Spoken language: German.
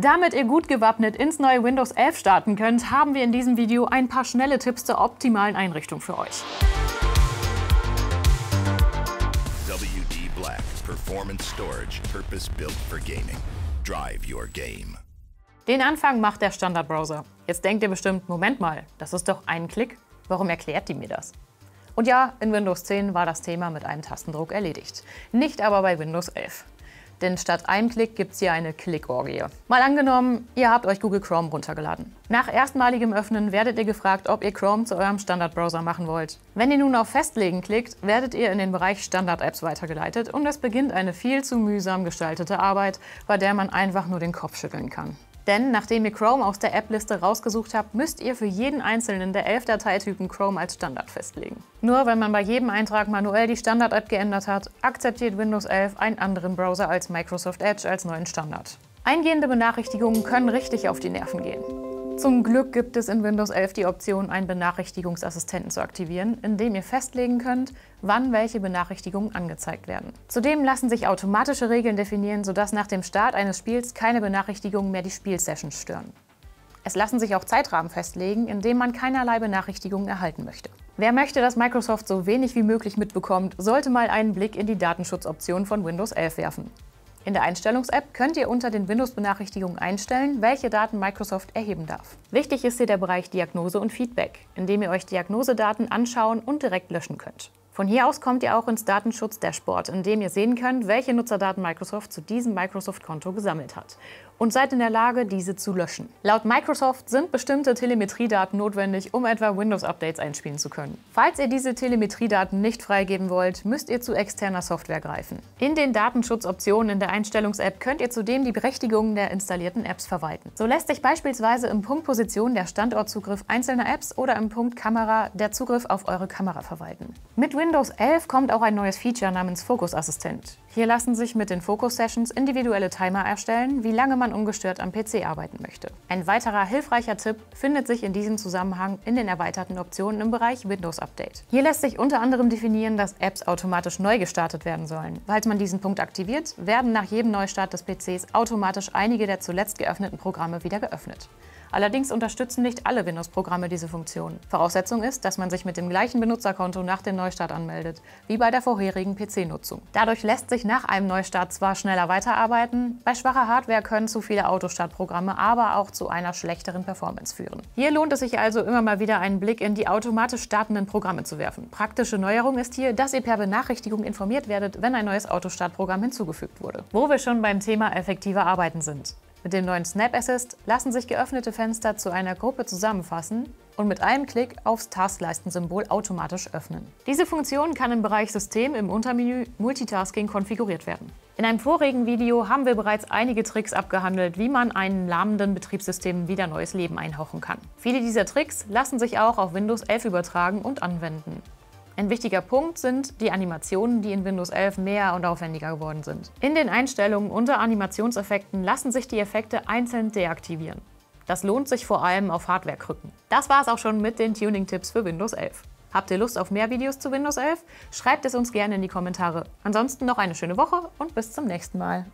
Damit ihr gut gewappnet ins neue Windows 11 starten könnt, haben wir in diesem Video ein paar schnelle Tipps zur optimalen Einrichtung für euch. WD Black Performance Storage, purpose built for gaming. Drive your game. Den Anfang macht der Standardbrowser. Jetzt denkt ihr bestimmt, Moment mal, das ist doch ein Klick. Warum erklärt die mir das? Und ja, in Windows 10 war das Thema mit einem Tastendruck erledigt. Nicht aber bei Windows 11. Denn statt einem Klick gibt es hier eine Klickorgie. Mal angenommen, ihr habt euch Google Chrome runtergeladen. Nach erstmaligem Öffnen werdet ihr gefragt, ob ihr Chrome zu eurem Standardbrowser machen wollt. Wenn ihr nun auf Festlegen klickt, werdet ihr in den Bereich Standard-Apps weitergeleitet und es beginnt eine viel zu mühsam gestaltete Arbeit, bei der man einfach nur den Kopf schütteln kann. Denn nachdem ihr Chrome aus der App-Liste rausgesucht habt, müsst ihr für jeden einzelnen der elf Dateitypen Chrome als Standard festlegen. Nur wenn man bei jedem Eintrag manuell die Standard-App geändert hat, akzeptiert Windows 11 einen anderen Browser als Microsoft Edge als neuen Standard. Eingehende Benachrichtigungen können richtig auf die Nerven gehen. Zum Glück gibt es in Windows 11 die Option, einen Benachrichtigungsassistenten zu aktivieren, indem ihr festlegen könnt, wann welche Benachrichtigungen angezeigt werden. Zudem lassen sich automatische Regeln definieren, sodass nach dem Start eines Spiels keine Benachrichtigungen mehr die Spielsessions stören. Es lassen sich auch Zeitrahmen festlegen, in dem man keinerlei Benachrichtigungen erhalten möchte. Wer möchte, dass Microsoft so wenig wie möglich mitbekommt, sollte mal einen Blick in die Datenschutzoptionen von Windows 11 werfen. In der Einstellungs-App könnt ihr unter den Windows-Benachrichtigungen einstellen, welche Daten Microsoft erheben darf. Wichtig ist hier der Bereich Diagnose und Feedback, in dem ihr euch Diagnosedaten anschauen und direkt löschen könnt. Von hier aus kommt ihr auch ins Datenschutz-Dashboard, in dem ihr sehen könnt, welche Nutzerdaten Microsoft zu diesem Microsoft-Konto gesammelt hat und seid in der Lage, diese zu löschen. Laut Microsoft sind bestimmte Telemetriedaten notwendig, um etwa Windows-Updates einspielen zu können. Falls ihr diese Telemetriedaten nicht freigeben wollt, müsst ihr zu externer Software greifen. In den Datenschutzoptionen in der Einstellungs-App könnt ihr zudem die Berechtigungen der installierten Apps verwalten. So lässt sich beispielsweise im Punkt Position der Standortzugriff einzelner Apps oder im Punkt Kamera der Zugriff auf eure Kamera verwalten. Mit Windows 11 kommt auch ein neues Feature namens Focus Assistent. Hier lassen sich mit den Focus Sessions individuelle Timer erstellen, wie lange man ungestört am PC arbeiten möchte. Ein weiterer hilfreicher Tipp findet sich in diesem Zusammenhang in den erweiterten Optionen im Bereich Windows Update. Hier lässt sich unter anderem definieren, dass Apps automatisch neu gestartet werden sollen. Falls man diesen Punkt aktiviert, werden nach jedem Neustart des PCs automatisch einige der zuletzt geöffneten Programme wieder geöffnet. Allerdings unterstützen nicht alle Windows-Programme diese Funktion. Voraussetzung ist, dass man sich mit dem gleichen Benutzerkonto nach dem Neustart anmeldet, wie bei der vorherigen PC-Nutzung. Dadurch lässt sich nach einem Neustart zwar schneller weiterarbeiten, bei schwacher Hardware können zu viele Autostartprogramme aber auch zu einer schlechteren Performance führen. Hier lohnt es sich also immer mal wieder einen Blick in die automatisch startenden Programme zu werfen. Praktische Neuerung ist hier, dass ihr per Benachrichtigung informiert werdet, wenn ein neues Autostartprogramm hinzugefügt wurde. Wo wir schon beim Thema effektiver Arbeiten sind. Mit dem neuen Snap Assist lassen sich geöffnete Fenster zu einer Gruppe zusammenfassen und mit einem Klick aufs Taskleisten-Symbol automatisch öffnen. Diese Funktion kann im Bereich System im Untermenü Multitasking konfiguriert werden. In einem vorigen Video haben wir bereits einige Tricks abgehandelt, wie man einem lahmenden Betriebssystem wieder neues Leben einhauchen kann. Viele dieser Tricks lassen sich auch auf Windows 11 übertragen und anwenden. Ein wichtiger Punkt sind die Animationen, die in Windows 11 mehr und aufwendiger geworden sind. In den Einstellungen unter Animationseffekten lassen sich die Effekte einzeln deaktivieren. Das lohnt sich vor allem auf Hardware-Krücken. Das war es auch schon mit den Tuning-Tipps für Windows 11. Habt ihr Lust auf mehr Videos zu Windows 11? Schreibt es uns gerne in die Kommentare. Ansonsten noch eine schöne Woche und bis zum nächsten Mal.